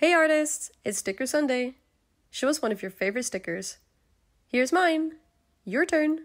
Hey artists, it's Sticker Sunday. Show us one of your favorite stickers. Here's mine. Your turn.